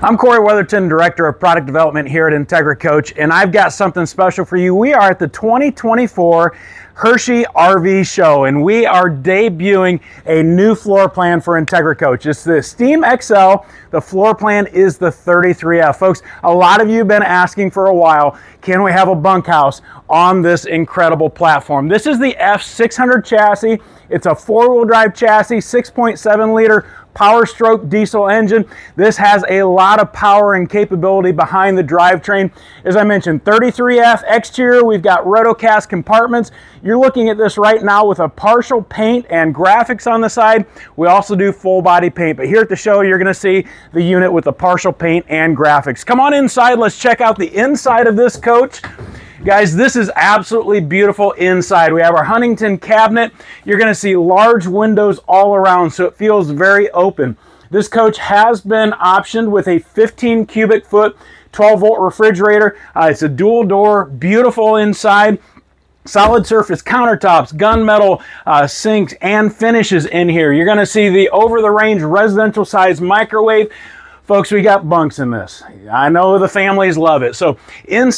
I'm Corey Weatherton, Director of Product Development here at Entegra Coach, and I've got something special for you. We are at the 2024 Hershey RV Show, and we are debuting a new floor plan for Entegra Coach. It's the Esteem XL. The floor plan is the 33F. Folks, a lot of you have been asking for a while, can we have a bunkhouse on this incredible platform? This is the F600 chassis. It's a four-wheel drive chassis, 6.7 liter power stroke diesel engine. This has a lot of power and capability behind the drivetrain. As I mentioned, 33F exterior, we've got rotocast compartments. You're looking at this right now with a partial paint and graphics on the side. We also do full body paint, but here at the show, you're gonna see the unit with the partial paint and graphics. Come on inside, let's check out the inside of this coach. Guys, this is absolutely beautiful inside. We have our Huntington cabinet. You're going to see large windows all around, so it feels very open. This coach has been optioned with a 15 cubic foot 12 volt refrigerator. Uh, it's a dual door, beautiful inside solid surface countertops, gunmetal uh, sinks, and finishes in here. You're going to see the over-the-range residential size microwave. Folks, we got bunks in this. I know the families love it. So inside